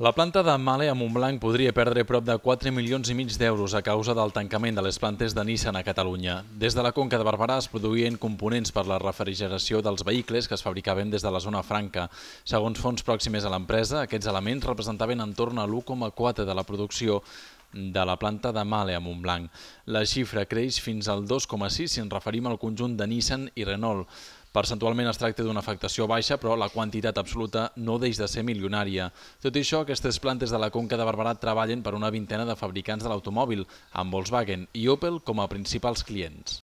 La planta de Male a Montblanc podria perdre prop de 4 milions i mig d'euros a causa del tancament de les plantes de Nissan a Catalunya. Des de la Conca de Barberà es produïen components per la refrigeració dels vehicles que es fabricaven des de la zona franca. Segons fonts pròximes a l'empresa, aquests elements representaven entorn a l'1,4 de la producció de la planta de Male a Montblanc. La xifra creix fins al 2,6 si ens referim al conjunt de Nissan i Renault. Percentualment es tracta d'una afectació baixa, però la quantitat absoluta no deix de ser milionària. Tot i això, aquestes plantes de la Conca de Barberà treballen per una vintena de fabricants de l'automòbil, amb Volkswagen i Opel com a principals clients.